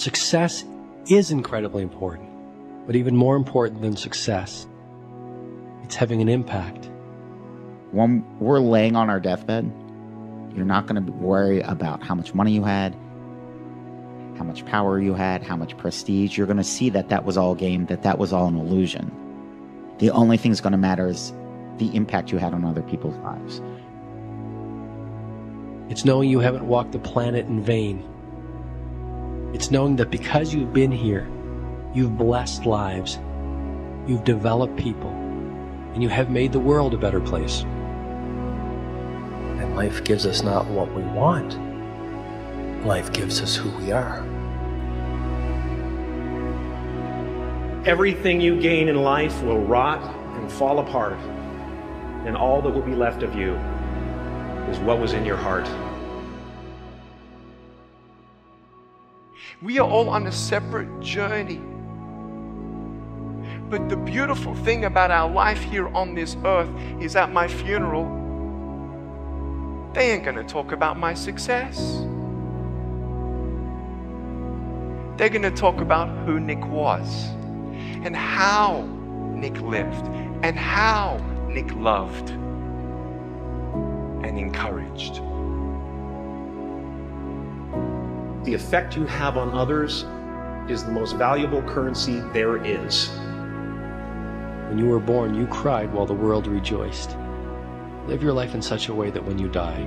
Success is incredibly important, but even more important than success, it's having an impact. When we're laying on our deathbed, you're not going to worry about how much money you had, how much power you had, how much prestige. You're going to see that that was all game, that that was all an illusion. The only thing that's going to matter is the impact you had on other people's lives. It's knowing you haven't walked the planet in vain. It's knowing that because you've been here, you've blessed lives, you've developed people, and you have made the world a better place. And life gives us not what we want, life gives us who we are. Everything you gain in life will rot and fall apart, and all that will be left of you is what was in your heart. We are all on a separate journey. But the beautiful thing about our life here on this earth is at my funeral, they ain't going to talk about my success. They're going to talk about who Nick was and how Nick lived and how Nick loved and encouraged. The effect you have on others is the most valuable currency there is. When you were born, you cried while the world rejoiced. Live your life in such a way that when you die,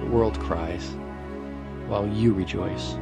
the world cries while you rejoice.